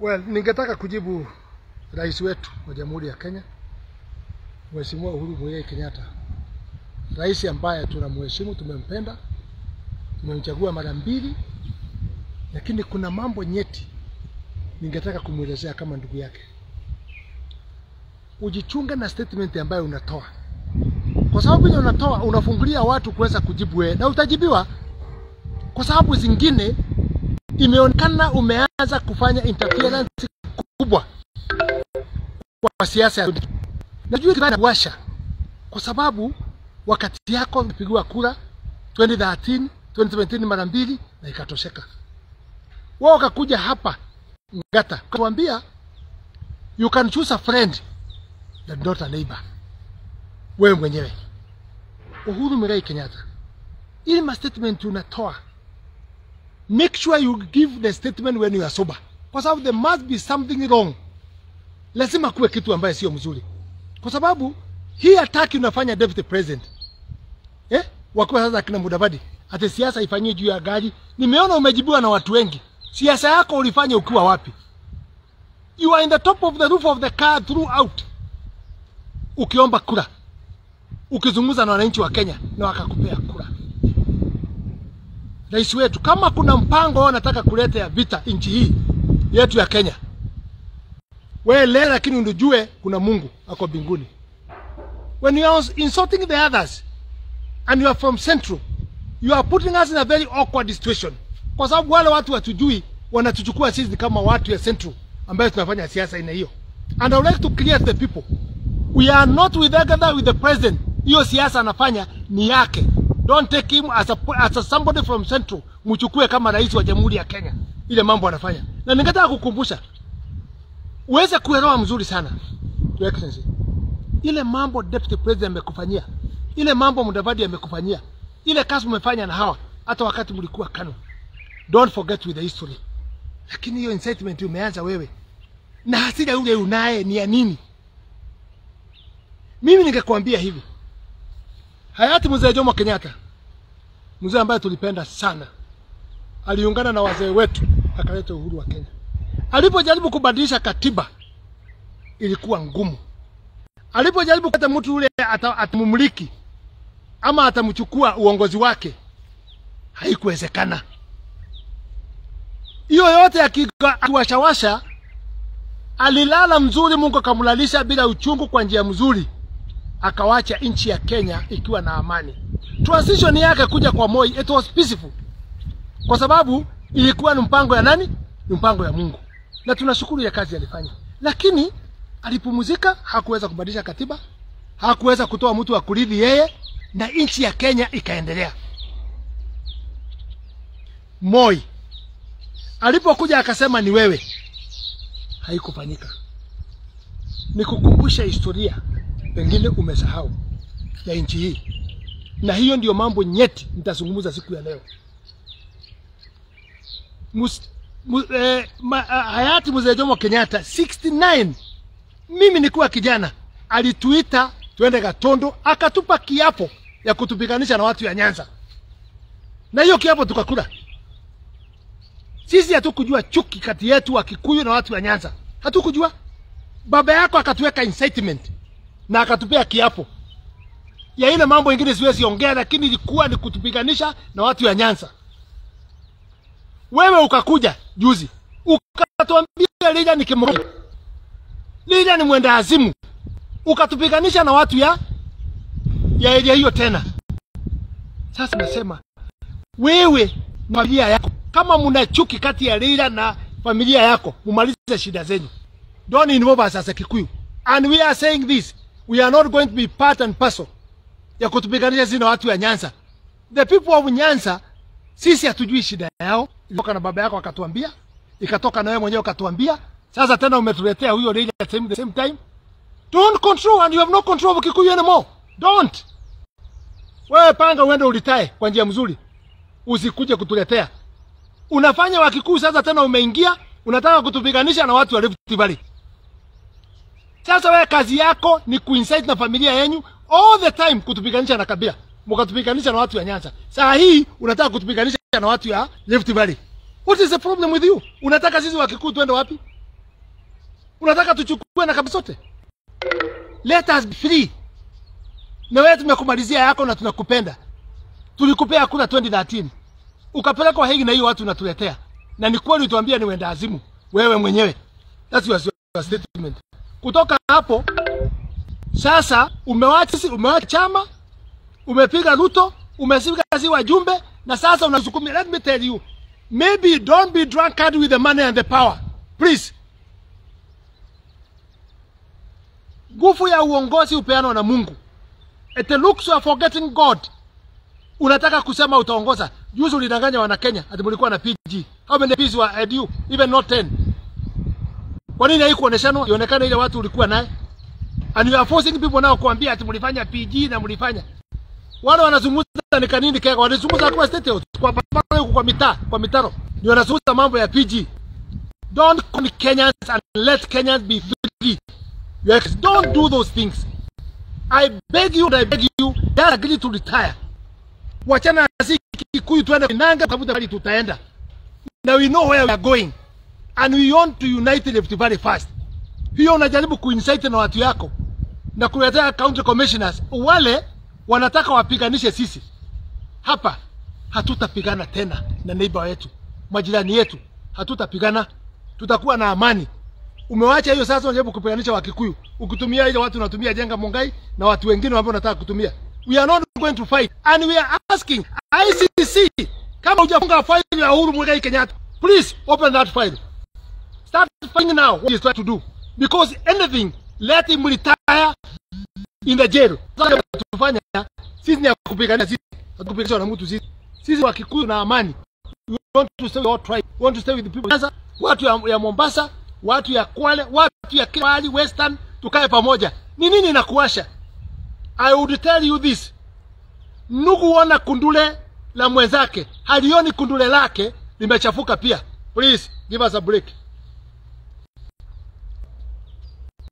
Well, ningetaka kujibu rais wetu wa Jamhuri ya Kenya Mheshimiwa Uhuru Muigai Kenyatta, rais ambaye tunamheshimu, tumempenda, tumemchagua mara mbili, lakini kuna mambo nyeti ningetaka kumwelezea kama ndugu yake. Ujichunge na statement ambayo unatoa, kwa sababu ile unatoa unafungulia watu kuweza kujibu wewe, na utajibiwa. Kwa sababu zingine imeonekana umeanza kufanya interference kubwa kwa siasa ya najua kinawasha kwa sababu wakati yako umepigiwa kura 2013 2017 mara mbili na ikatosheka. Wao wakakuja hapa Ngata kuambia you can choose a friend but not a neighbor. Wewe mwenyewe Uhuru Muigai Kenyatta, ma statement unatoa make sure you give the statement when you are sober, kwa sababu there must be something wrong. Lazima kuwe kitu ambaye sio mzuri, kwa sababu hii attack unafanya deputy president eh, wakiwa sasa akina Mudavadi, ate siasa ifanyie juu ya gari. Nimeona umejibiwa na watu wengi. Siasa yako ulifanya ukiwa wapi? You are in the top of the roof of the car throughout, ukiomba kura, ukizungumza na wananchi wa Kenya na wakakupea kura rais wetu, kama kuna mpango wao nataka kuleta ya vita nchi hii yetu ya Kenya, we le, lakini unijue kuna Mungu ako mbinguni. When you are insulting the others and you are from Central, you are putting us in a very awkward situation, kwa sababu wale watu watujui wanatuchukua sisi kama watu ya Central ambayo tunafanya siasa aina hiyo, and I would like to clear the people, we are not with together with the president. Hiyo siasa anafanya ni yake Don't take him as a, as a somebody from Central, mchukue kama rais wa Jamhuri ya Kenya, ile mambo anafanya. Na ningetaka kukumbusha uweze kuelewa mzuri sana Your Excellency, ile mambo deputy president amekufanyia, ile mambo Mudavadi amekufanyia, ile kazi umefanya na hawa, hata wakati mlikuwa KANU. Don't forget with the history. Lakini hiyo incitement umeanza wewe, na hasira ule unaye ni ya nini? Mimi ningekwambia hivi Hayati mzee Jomo Kenyatta, mzee ambaye tulipenda sana, aliungana na wazee wetu akaleta uhuru wa Kenya. Alipojaribu kubadilisha katiba ilikuwa ngumu. Alipojaribu kata mtu yule atamumliki ama atamchukua uongozi wake, haikuwezekana. Hiyo yote akiwashawasha, alilala mzuri, Mungu akamlalisha bila uchungu, kwa njia mzuri akawacha nchi ya Kenya ikiwa na amani. Transition yake kuja kwa Moi, it was peaceful, kwa sababu ilikuwa ni mpango ya nani? Ni mpango ya Mungu, na tunashukuru ya kazi alifanya. Lakini alipumzika, hakuweza kubadilisha katiba, hakuweza kutoa mtu wa kuridhi yeye, na nchi ya Kenya ikaendelea. Moi alipokuja akasema ni wewe, haikufanyika. Nikukumbusha historia pengine umesahau ya nchi hii, na hiyo ndio mambo nyeti nitazungumza siku ya leo. Mus, mu, eh, ma, uh, hayati mzee Jomo Kenyatta 69 mimi nikuwa kijana, alituita twende Gatondo, akatupa kiapo ya kutupiganisha na watu ya Nyanza, na hiyo kiapo tukakula. Sisi hatukujua chuki kati yetu wa Kikuyu na watu wa Nyanza, hatukujua. Baba yako akatuweka incitement na akatupea kiapo ya ile mambo ingine siwezi ongea, lakini ilikuwa ni kutupiganisha na watu ya Nyanza. Wewe ukakuja juzi ukatuambia Lija ni kimoja, Lija ni mwenda azimu, ukatupiganisha na watu ya ya eria hiyo tena. Sasa nasema wewe na familia yako, kama mna chuki kati ya Lila na familia yako, mumalize shida zenyu. Don't involve us as a Kikuyu. And we are saying this we are not going to be part and parcel ya kutupiganisha sisi na watu ya Nyanza. The people of Nyanza, sisi hatujui shida yao. Ilitoka na baba yako akatuambia, ikatoka na wewe mwenyewe ukatuambia. Sasa tena umetuletea huyo Raila at the same time. Don't control and you have no control of Kikuyu anymore. Don't. Wewe panga uende ulitae kwa njia mzuri. Usikuje kutuletea. Unafanya wa Kikuyu sasa tena umeingia, unataka kutupiganisha na watu wa Rift Valley. Sasa wewe kazi yako ni kuincite na familia yenyu all the time kutupiganisha na kabila, mkatupiganisha na watu ya Nyanza. Saa hii unataka kutupiganisha na watu ya Rift Valley. What is the problem with you? Unataka sisi Wakikuyu tuende wapi? Unataka tuchukue na kabisa sote? Let us be free. Na wewe tumekumalizia yako na tunakupenda. Tulikupea kura 2013. Ukapelekwa Hague na hiyo watu unatuletea. Na ni kweli tuambia ni wenda azimu wewe mwenyewe. That's your statement. Kutoka hapo sasa umewacha umewacha chama, umepiga Ruto, umesiga si wajumbe na sasa unasukumia. Let me tell you, maybe don't be drunkard with the money and the power. Please. Nguvu ya uongozi upeanwa na Mungu. It looks you are forgetting God. Unataka kusema utaongoza. Juzi ulidanganya wana Kenya ati mlikuwa na PG. How many PGs were at you? Even not 10. Kwa nini haikuonekana ionekane ile watu ulikuwa naye? And you are forcing people now kuambia ati mlifanya PG na mlifanya. Wale wanazungumza ni kanini kega, wanazungumza kwa state house, kwa huko kwa mitaa, kwa mitaro. Ni wanazungumza mambo ya PG. Don't call Kenyans and let Kenyans be free. Yes, don't do those things. I beg you, I beg you, just agree to retire. Wachana na sisi Kikuyu tuende bali tutaenda. Now we know where we are going. And we want to unite Rift Valley fast. Hiyo unajaribu kuincite na watu yako na kuletea county commissioners wale wanataka wapiganishe sisi. Hapa hatutapigana tena na neighbor wetu, majirani yetu, hatutapigana, tutakuwa na amani. Umewacha hiyo sasa, unajaribu kupiganisha Wakikuyu ukitumia ile watu unatumia Jenga Mongai na watu wengine ambao unataka kutumia. We are not going to fight and we are asking ICC kama hujafunga file ya Uhuru Muigai Kenyatta, please open that file. Start fighting now what he's trying to do because anything let him retire in the jail. Tufanya sisi ni kupigania sisi, hatukupiganisha na mtu sisi. Sisi wa Kikuyu na amani. We want to stay with our tribe. We want to stay with the people. Sasa watu ya, ya Mombasa, watu ya Kwale, watu ya Kibali, Western tukae pamoja. Ni nini nakuasha? I would tell you this. Nugu wana kundule la mwenzake, halioni kundule lake limechafuka pia. Please give us a break.